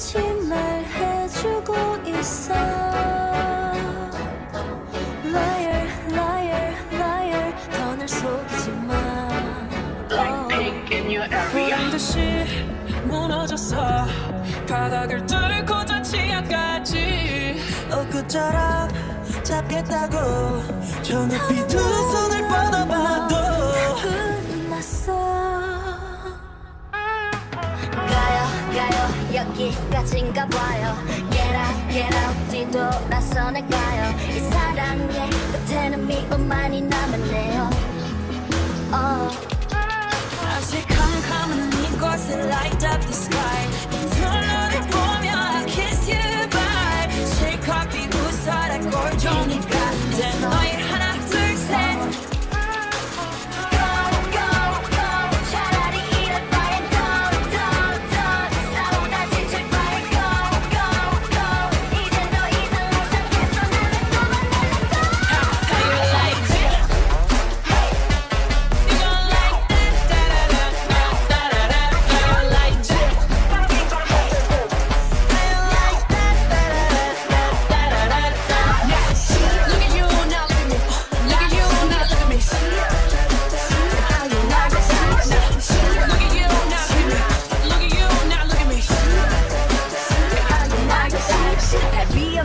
거짓말 해주고 있어. Liar liar liar. 더 날 속이지 마. Blackpink in your area. 보란 듯이 무너졌어. 바닥을 뚫고 저 지하까지. 엊그처럼 잡겠다고. 저 높이 두 손을 뻗어봐 여기까지인가 봐요. Get out get out 뒤돌아서 나가요. 이 사랑의 끝에는 미움만이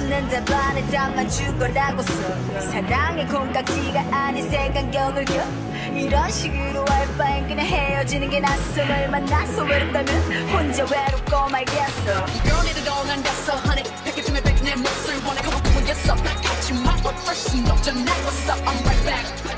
없는 답안에 담아줄 거라고서 사랑의 콩깍지가 아닌 생각경을 겨. 이런 식으로 할 바엔 그냥 헤어지는 게 낫어 널 만나서 외롭다면 혼자 외롭고 말겠어 all 난 됐어. honey 백개 중에 백내 몫을 원해 on 보겠어. 나 같이 막 first 너 전에 what's up I'm right back